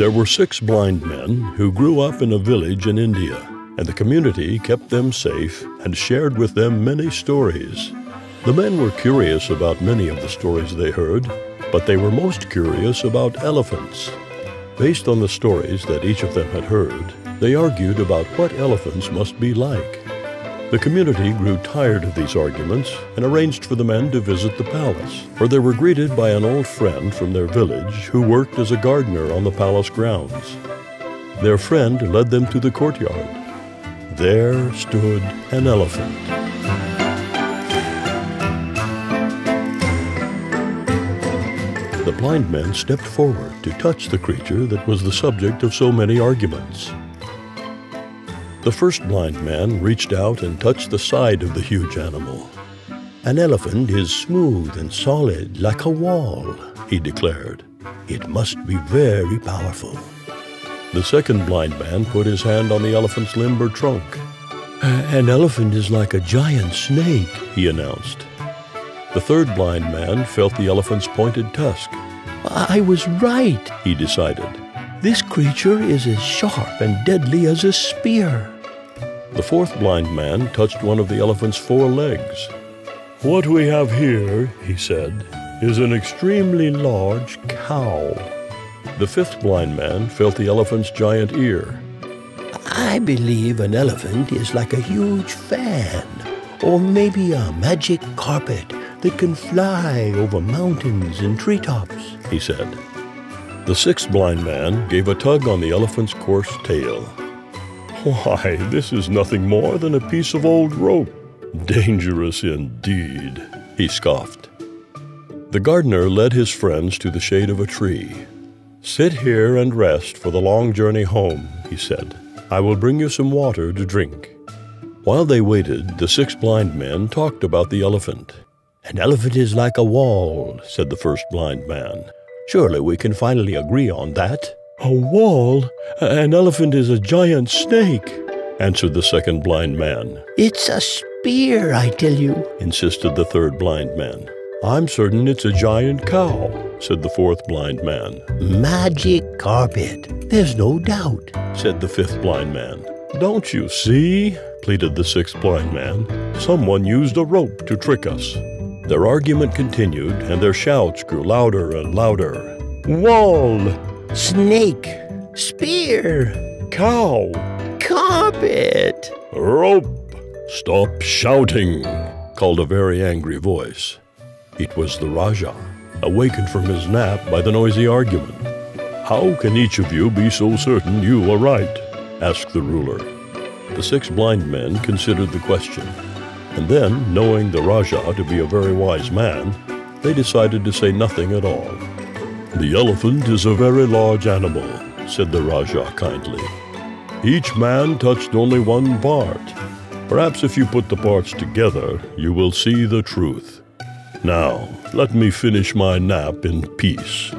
There were six blind men who grew up in a village in India, and the community kept them safe and shared with them many stories. The men were curious about many of the stories they heard, but they were most curious about elephants. Based on the stories that each of them had heard, they argued about what elephants must be like. The community grew tired of these arguments and arranged for the men to visit the palace, where they were greeted by an old friend from their village who worked as a gardener on the palace grounds. Their friend led them to the courtyard. There stood an elephant. The blind men stepped forward to touch the creature that was the subject of so many arguments. The first blind man reached out and touched the side of the huge animal. An elephant is smooth and solid like a wall, he declared. It must be very powerful. The second blind man put his hand on the elephant's limber trunk. An elephant is like a giant snake, he announced. The third blind man felt the elephant's pointed tusk. I was right, he decided. This creature is as sharp and deadly as a spear. The fourth blind man touched one of the elephant's four legs. What we have here, he said, is an extremely large cow. The fifth blind man felt the elephant's giant ear. I believe an elephant is like a huge fan, or maybe a magic carpet that can fly over mountains and treetops, he said. The sixth blind man gave a tug on the elephant's coarse tail. Why, this is nothing more than a piece of old rope. Dangerous indeed, he scoffed. The gardener led his friends to the shade of a tree. Sit here and rest for the long journey home, he said. I will bring you some water to drink. While they waited, the six blind men talked about the elephant. An elephant is like a wall, said the first blind man. Surely we can finally agree on that. A wall? An elephant is a giant snake, answered the second blind man. It's a spear, I tell you, insisted the third blind man. I'm certain it's a giant cow, said the fourth blind man. Magic carpet. There's no doubt, said the fifth blind man. Don't you see? pleaded the sixth blind man. Someone used a rope to trick us. Their argument continued, and their shouts grew louder and louder. Wall! Snake! Spear! Cow! Carpet! Rope! Stop shouting! called a very angry voice. It was the Rajah, awakened from his nap by the noisy argument. How can each of you be so certain you are right? asked the ruler. The six blind men considered the question, and then, knowing the Rajah to be a very wise man, they decided to say nothing at all. The elephant is a very large animal, said the Rajah kindly. Each man touched only one part. Perhaps if you put the parts together, you will see the truth. Now, let me finish my nap in peace.